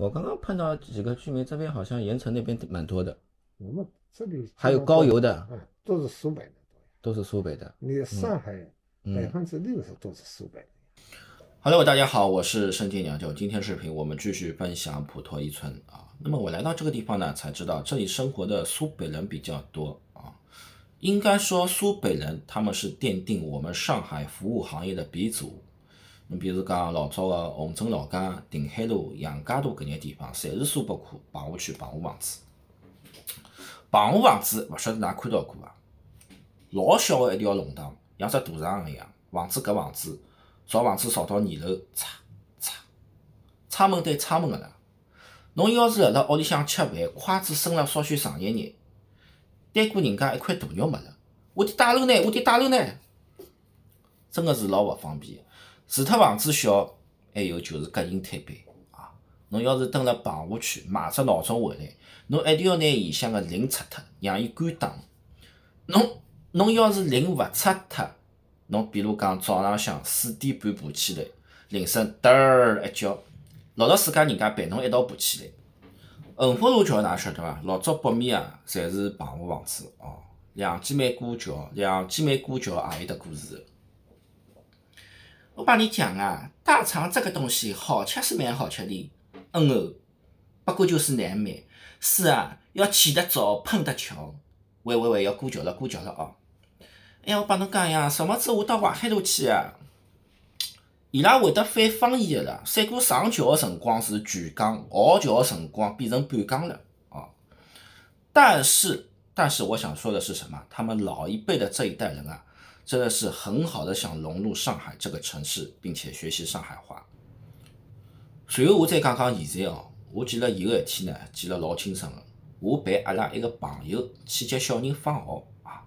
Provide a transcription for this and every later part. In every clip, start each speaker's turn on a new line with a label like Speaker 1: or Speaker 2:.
Speaker 1: 我刚刚碰到几个居民，这边好像盐城那边蛮多的，
Speaker 2: 我们这里
Speaker 1: 还有高邮的，
Speaker 2: 啊，都是苏北的。
Speaker 1: 都是苏北的。
Speaker 2: 你上海
Speaker 1: 嗯
Speaker 2: 百分之六十都是苏北的。
Speaker 1: Hello，大家好，我是生煎娘舅。今天视频我们继续分享普陀一村啊。那么我来到这个地方呢，才知道这里生活的苏北人比较多啊。应该说苏北人他们是奠定我们上海服务行业的鼻祖。侬比如讲老早的虹镇老街、定海路、杨家渡搿眼地方，侪是苏北区棚户区棚户房子。棚户房子勿晓得㑚看到过伐？老小的一条弄堂，像只大肠一样，房子搿房子。造房子造到二楼，擦擦，窗门对窗门个啦。侬要是辣辣屋里向吃饭，筷子伸了稍许长一眼，对过人家一块大肉没了，我得带路呢，我得带路呢，真个是老勿方便。除脱房子小，还有就是隔音太板啊。侬要是蹲辣棚户区买只闹钟回来，侬一定要拿里向个铃拆脱，让伊关灯。侬侬要是铃勿拆脱，侬比如讲早浪向四点半爬起来，铃声嘚儿一叫，老早自家人家陪侬一道爬起来。恒福路桥㑚晓得伐？老早北面啊，侪是棚户房子哦。两姐妹过桥，两姐妹过桥也有得故事。我帮你讲啊，大肠这个东西好吃是蛮好吃的，嗯哦，不过就是难买。是啊，要起得早，碰得巧。喂喂喂，要过桥了，过桥了哦。哎呀，我帮侬讲呀，什么子我到淮海路去啊？伊拉会得翻方言的啦。三哥上桥的辰光是全港，下桥的辰光变成半港了啊。但是，但是我想说的是什么？他们老一辈的这一代人啊，真的是很好的想融入上海这个城市，并且学习上海话。随后我再讲讲现在哦，我记得有一天呢，记得老清爽的，我陪阿拉一个朋友去接小人放学啊。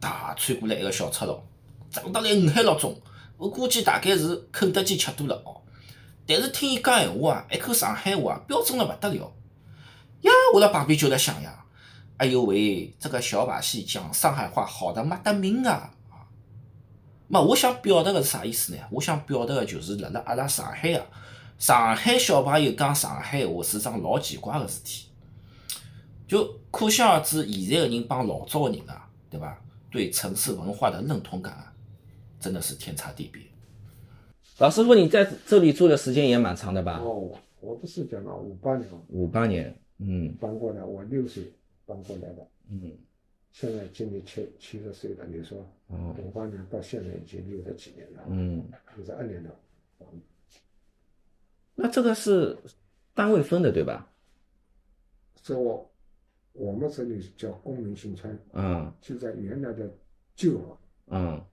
Speaker 1: 大窜过来一个小赤佬，长得来五海六中，我估计大概是肯德基吃多了哦。但是听伊讲闲话啊，一口上海话标准了勿得了。呀，我辣旁边就辣想呀，哎呦喂，这个小把戏讲上海话好的没得命啊！啊，么我想表达的是啥意思呢？我想表达的就是辣辣阿拉上海啊，上海小朋友讲上海话是桩老奇怪个事体。就可想而知，现在个人帮老早个人啊，对伐？对城市文化的认同感啊，真的是天差地别。老师傅，你在这里住的时间也蛮长的吧？
Speaker 2: 哦，我不是讲了五八年
Speaker 1: 五八年，嗯
Speaker 2: 搬过来，我六岁搬过来的，
Speaker 1: 嗯，
Speaker 2: 现在今年七七十岁了。你说，
Speaker 1: 哦
Speaker 2: 五八年到现在已经六十几年了，
Speaker 1: 嗯，
Speaker 2: 六十二年了。
Speaker 1: 那这个是单位分的对吧？
Speaker 2: 这我我们这里叫工民新村，
Speaker 1: 嗯
Speaker 2: 就在原来的旧房，
Speaker 1: 嗯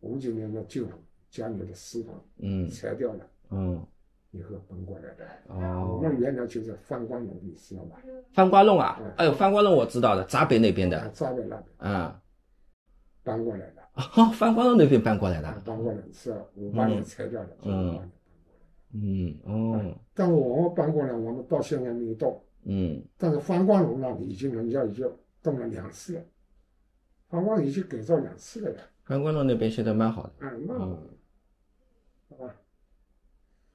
Speaker 2: 五九年的旧房，家里的私房
Speaker 1: 嗯
Speaker 2: 拆掉了
Speaker 1: 嗯，
Speaker 2: 以后搬过来的。我
Speaker 1: 哦，
Speaker 2: 们原来就是翻光农，你知道吧？
Speaker 1: 翻瓜弄啊
Speaker 2: 嗯，
Speaker 1: 哎呦，翻瓜弄我知道的，闸北那边的，
Speaker 2: 闸北那边
Speaker 1: 嗯，
Speaker 2: 搬过来的，
Speaker 1: 哦，翻瓜弄那边搬过来的，
Speaker 2: 搬过来是五八年拆掉的。
Speaker 1: 嗯
Speaker 2: 嗯。
Speaker 1: 嗯哦
Speaker 2: 但是我们搬过来，我们到现在没动。
Speaker 1: 嗯
Speaker 2: 但是翻光楼那里已经人家已经动了两次了，翻光已经改造两次了呀。
Speaker 1: 翻瓜弄那边现在蛮好的，
Speaker 2: 嗯，那
Speaker 1: 嗯
Speaker 2: 好吧，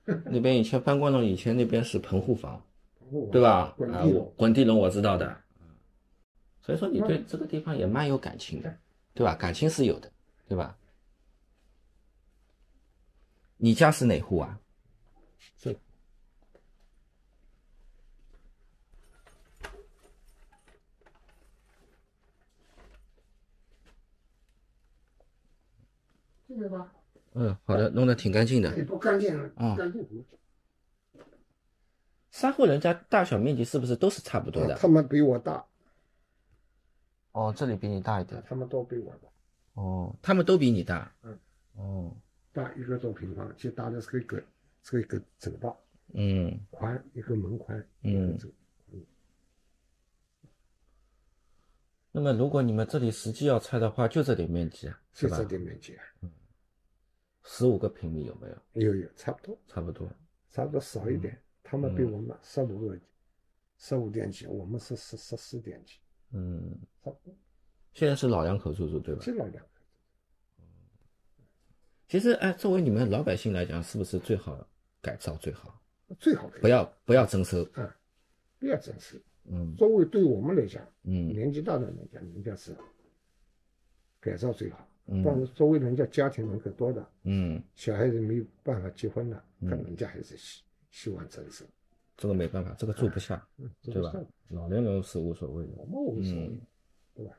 Speaker 1: 那边以前翻过弄以前那边是棚户房。对吧？
Speaker 2: 滚
Speaker 1: 啊，
Speaker 2: 地楼，
Speaker 1: 我滚地龙我知道的，所以说你对这个地方也蛮有感情的，对吧？感情是有的，对吧？你家是哪户啊？
Speaker 2: 是这个吧，
Speaker 1: 嗯，好的，弄得挺干净的。
Speaker 2: 也不干净了，
Speaker 1: 嗯
Speaker 2: 干净什么？
Speaker 1: 三户人家大小面积是不是都是差不多的？
Speaker 2: 他们比我大，
Speaker 1: 哦，这里比你大一点。
Speaker 2: 他们都比我大，
Speaker 1: 哦，他们都比你大。
Speaker 2: 嗯。
Speaker 1: 哦。
Speaker 2: 大一个多平方，就大的是个个是一个走道，
Speaker 1: 嗯
Speaker 2: 宽一个门宽，
Speaker 1: 嗯
Speaker 2: 一个走
Speaker 1: 那么如果你们这里实际要拆的话，就这点面积啊，
Speaker 2: 就这？点面积啊，
Speaker 1: 十五个平米有没有？
Speaker 2: 有有差不多。
Speaker 1: 差不多。
Speaker 2: 差不多少一点，他们比我们十五个，十五点几，我们是十十四点几，
Speaker 1: 嗯，
Speaker 2: 差不多，
Speaker 1: 现在是老两口住住对吧？
Speaker 2: 是老两口。
Speaker 1: 其实，哎，作为你们老百姓来讲，是不是最好改造最好？
Speaker 2: 最好
Speaker 1: 不要不要征收，
Speaker 2: 啊，不要征收。
Speaker 1: 嗯
Speaker 2: 作为对我们来讲，
Speaker 1: 嗯
Speaker 2: 年纪大的来讲，人家是改造最好。但
Speaker 1: 嗯
Speaker 2: 是作为人家家庭人口多的，
Speaker 1: 嗯，
Speaker 2: 小孩子没有办法结婚的，
Speaker 1: 嗯
Speaker 2: 可能人家还是希希望增生，
Speaker 1: 这个没办法，这个住不下，
Speaker 2: 嗯，
Speaker 1: 对吧？老年人是无所谓的
Speaker 2: 我。们无所谓
Speaker 1: 嗯，
Speaker 2: 对吧？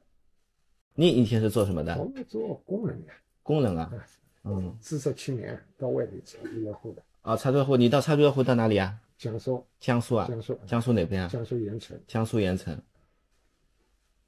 Speaker 1: 你以前是做什么的
Speaker 2: 我？们做工人的，
Speaker 1: 工人啊？
Speaker 2: 啊，
Speaker 1: 嗯，
Speaker 2: 自十七年到外地插队户的，
Speaker 1: 啊，插队户，你到插队户到哪里啊？
Speaker 2: 江苏，
Speaker 1: 江苏啊？
Speaker 2: 江苏，
Speaker 1: 江苏哪边啊？
Speaker 2: 江苏盐城，
Speaker 1: 江苏盐城。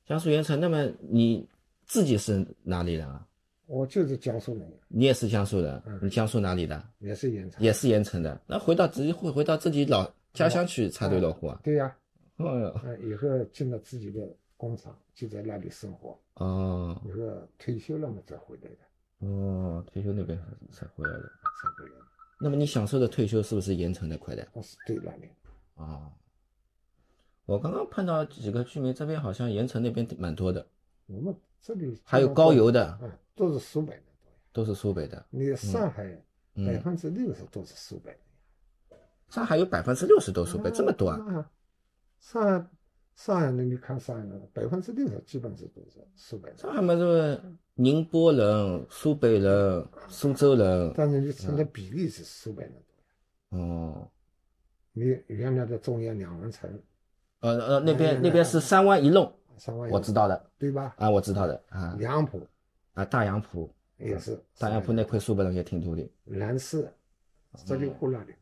Speaker 1: 江苏盐城，那么你自己是哪里人啊？
Speaker 2: 我就是江苏人，
Speaker 1: 你也是江苏人？
Speaker 2: 嗯，
Speaker 1: 你江苏哪里的？
Speaker 2: 也是盐城，
Speaker 1: 也是盐城的。那回到自己会回到自己老家乡去插队落户啊？
Speaker 2: 对呀，
Speaker 1: 哦哟。
Speaker 2: 啊，以后进了自己的工厂，就在那里生活，
Speaker 1: 哦。
Speaker 2: 以后退休了嘛再回来的，
Speaker 1: 哦，退休那边才回来的。
Speaker 2: 才回来的，
Speaker 1: 那么你享受的退休是不是盐城的快的？
Speaker 2: 我是对那里，
Speaker 1: 哦，我刚刚碰到几个居民，这边好像盐城那边蛮多的，
Speaker 2: 我们这里
Speaker 1: 还有高邮的，
Speaker 2: 啊，都是苏北的。
Speaker 1: 都是苏北的。
Speaker 2: 你上海百
Speaker 1: 嗯，
Speaker 2: 分之六十都是苏北的，
Speaker 1: 上海有百分之六十都苏北，这么多啊？
Speaker 2: 啊！上海上海人，你看上海人，百分之六十基本是都是苏北人，
Speaker 1: 上海嘛，是宁波人、苏北人、苏州人，
Speaker 2: 但是你现在比例是苏北人多。
Speaker 1: 哦，
Speaker 2: 你原来的中原两湾城，
Speaker 1: 呃呃，那边那边是三湾一弄，
Speaker 2: 三万，
Speaker 1: 我知道的
Speaker 2: 对吧？
Speaker 1: 啊，我知道的啊
Speaker 2: 杨浦
Speaker 1: 啊，大杨浦，
Speaker 2: 也是，
Speaker 1: 大杨浦那块苏北人也挺多的，
Speaker 2: 南市、十六户那里，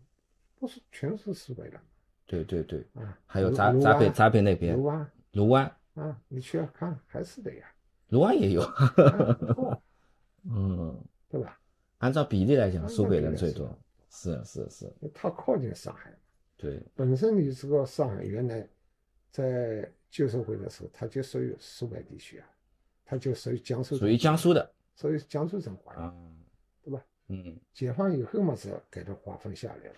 Speaker 2: 不是全是苏北人
Speaker 1: 对对对，
Speaker 2: 啊。
Speaker 1: 还有闸闸北闸北那边
Speaker 2: 卢，湾
Speaker 1: 卢湾，
Speaker 2: 啊，你去看还是的呀，
Speaker 1: 卢湾也有，嗯，
Speaker 2: 对吧？
Speaker 1: 按照比例来讲，苏北人最多，是是是，
Speaker 2: 它靠近上海。
Speaker 1: 对，
Speaker 2: 本身你这个上海原来在旧社会的时候，它就属于苏北地区啊，它就属于江苏，
Speaker 1: 属于江，苏的。
Speaker 2: 属于江苏省管，
Speaker 1: 嗯，
Speaker 2: 对吧？
Speaker 1: 嗯。
Speaker 2: 解放以后嘛是给它划分下来了，